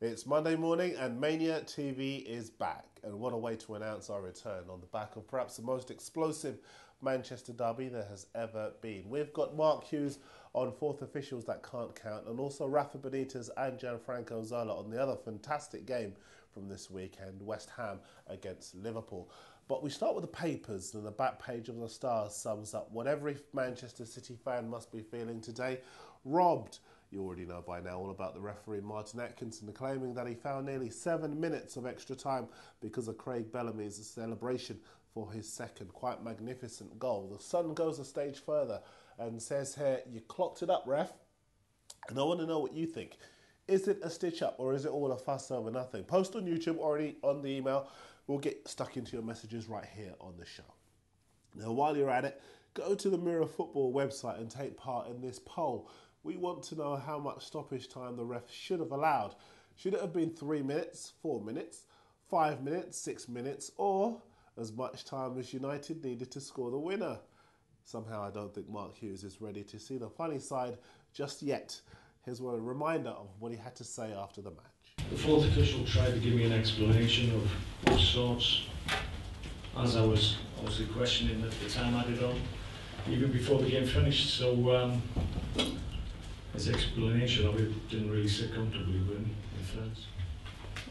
It's Monday morning and Mania TV is back. And what a way to announce our return on the back of perhaps the most explosive Manchester derby there has ever been. We've got Mark Hughes on fourth officials that can't count, and also Rafa Benitez and Gianfranco Zola on the other fantastic game from this weekend, West Ham against Liverpool. But we start with the papers, and the back page of the Star sums up what every Manchester City fan must be feeling today robbed. You already know by now all about the referee Martin Atkinson claiming that he found nearly seven minutes of extra time because of Craig Bellamy's celebration for his second quite magnificent goal. The Sun goes a stage further and says here, You clocked it up, ref. And I want to know what you think. Is it a stitch up or is it all a fuss over nothing? Post on YouTube already on the email. We'll get stuck into your messages right here on the show. Now, while you're at it, go to the Mirror Football website and take part in this poll. We want to know how much stoppage time the ref should have allowed. Should it have been three minutes, four minutes, five minutes, six minutes, or as much time as United needed to score the winner? Somehow, I don't think Mark Hughes is ready to see the funny side just yet. Here's what a reminder of what he had to say after the match. The fourth official tried to give me an explanation of what sorts, as I was obviously questioning at the time did on, even before the game finished. So um, his explanation of it didn't really sit comfortably with me, in fairness.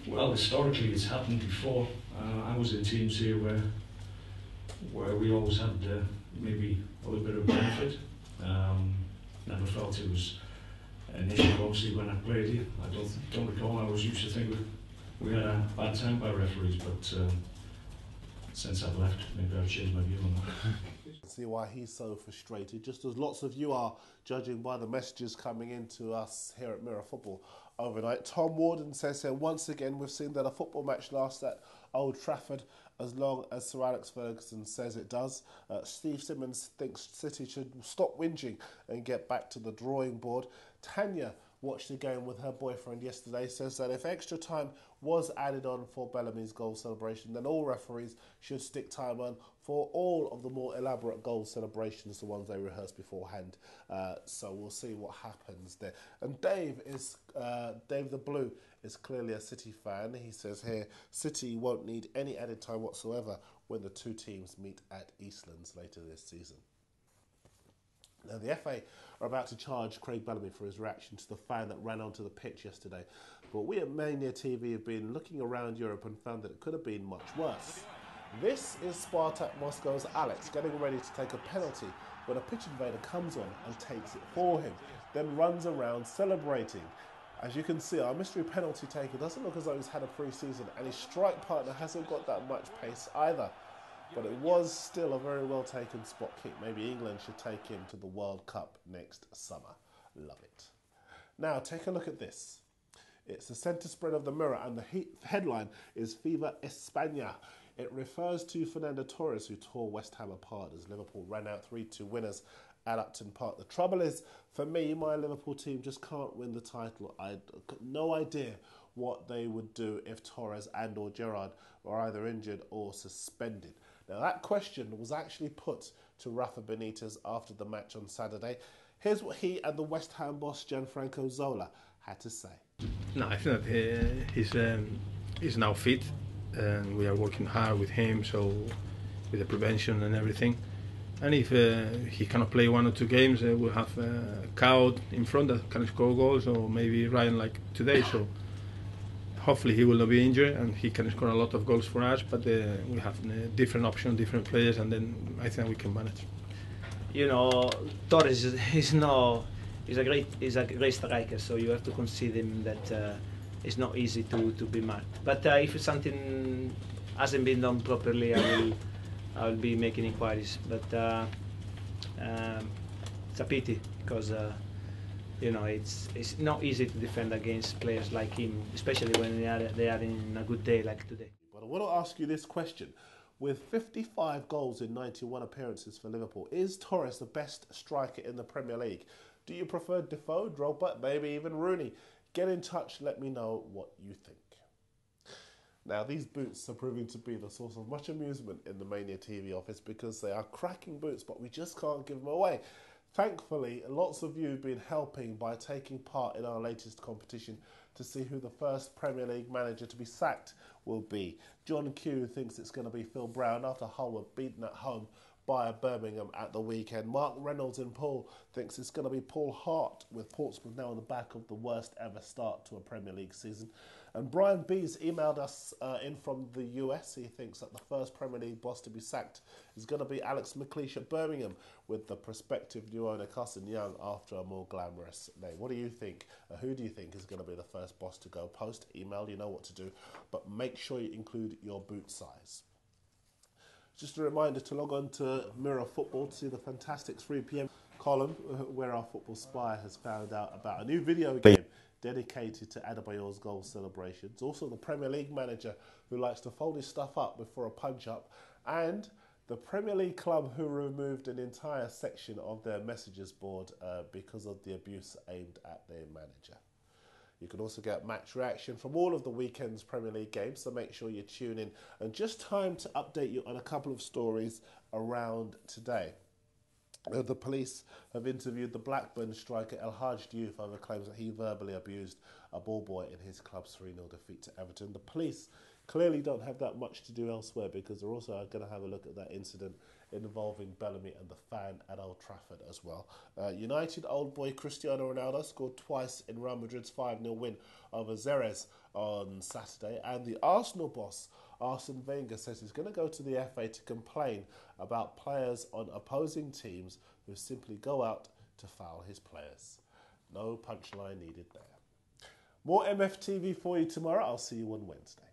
Well, historically, it's happened before. Uh, I was in teams here where where we always had uh, maybe a little bit of benefit. Um, never felt it was an issue, obviously, when I played here. I don't, don't recall, I was used to think we, had a bad time by referees, but um, since I've left, maybe I've changed my view on that. See why he's so frustrated, just as lots of you are, judging by the messages coming into us here at Mirror Football overnight. Tom Warden says here, once again, we've seen that a football match lasts at Old Trafford as long as Sir Alex Ferguson says it does. Uh, Steve Simmons thinks City should stop whinging and get back to the drawing board. Tanya watched the game with her boyfriend yesterday, says that if extra time was added on for Bellamy's goal celebration, then all referees should stick time on for all of the more elaborate goal celebrations, the ones they rehearse beforehand. Uh, so we'll see what happens there. And Dave is uh, Dave the Blue is clearly a City fan. He says here, City won't need any added time whatsoever when the two teams meet at Eastlands later this season. Now, the FA are about to charge Craig Bellamy for his reaction to the fan that ran onto the pitch yesterday. But we at Mania TV have been looking around Europe and found that it could have been much worse. This is Spartak Moscow's Alex getting ready to take a penalty when a pitch invader comes on and takes it for him, then runs around celebrating. As you can see, our mystery penalty taker doesn't look as though he's had a pre-season and his strike partner hasn't got that much pace either. But it was still a very well taken spot kick. Maybe England should take him to the World Cup next summer. Love it. Now, take a look at this. It's the centre spread of the mirror, and the he headline is Viva España. It refers to Fernando Torres, who tore West Ham apart as Liverpool ran out 3 2 winners at Upton Park. The trouble is, for me, my Liverpool team just can't win the title. I no idea what they would do if Torres and or Gerrard were either injured or suspended. Now, that question was actually put to Rafa Benitez after the match on Saturday. Here's what he and the West Ham boss, Gianfranco Zola, had to say. No, I think that uh, he's, um, he's now fit and we are working hard with him, so with the prevention and everything. And if uh, he cannot play one or two games, uh, we'll have uh, Kuyt in front that can score goals, or maybe Ryan like today. So hopefully he will not be injured and he can score a lot of goals for us. But uh, we have uh, different options, different players, and then I think we can manage. You know, Torres is no, he's a great, he's a great striker. So you have to consider him that uh, it's not easy to to be marked. But uh, if something hasn't been done properly, I will, I will be making inquiries. But uh, um, it's a pity because uh, you know, it's it's not easy to defend against players like him, especially when they are they are in a good day like today. But I want to ask you this question. With 55 goals in 91 appearances for Liverpool, is Torres the best striker in the Premier League? Do you prefer Defoe, Drogba, maybe even Rooney? Get in touch, let me know what you think. Now, these boots are proving to be the source of much amusement in the Mania TV office because they are cracking boots, but we just can't give them away. Thankfully, lots of you have been helping by taking part in our latest competition to see who the first Premier League manager to be sacked will be. John Q thinks it's going to be Phil Brown after Hull were beaten at home by Birmingham at the weekend. Mark Reynolds in Paul thinks it's going to be Paul Hart, with Portsmouth now on the back of the worst ever start to a Premier League season. And Brian Bees emailed us uh, in from the US. He thinks that the first Premier League boss to be sacked is going to be Alex McLeish at Birmingham, with the prospective new owner Carson Yeung after a more glamorous name. What do you think? Uh, who do you think is going to be the first boss to go? Post, email, you know what to do, but make sure you include your boot size. Just a reminder to log on to Mirror Football to see the fantastic 3 pm column uh, where our football spy has found out about a new video game dedicated to Adebayor's goal celebrations. Also, the Premier League manager who likes to fold his stuff up before a punch up, and the Premier League club who removed an entire section of their messages board uh, because of the abuse aimed at their manager. You can also get match reaction from all of the weekend's Premier League games, so make sure you tune in. And just time to update you on a couple of stories around today. Uh, the police have interviewed the Blackburn striker El Hadji Diouf over claims that he verbally abused a ball boy in his club's 3 0 defeat to Everton. The police clearly don't have that much to do elsewhere because they're also going to have a look at that incident involving Bellamy and the fan at Old Trafford as well. Uh, United old boy Cristiano Ronaldo scored twice in Real Madrid's 5 0 win over Xerez on Saturday, and the Arsenal boss Arsene Wenger says he's going to go to the FA to complain about players on opposing teams who simply go out to foul his players. No punchline needed there. More MFTV for you tomorrow. I'll see you on Wednesday.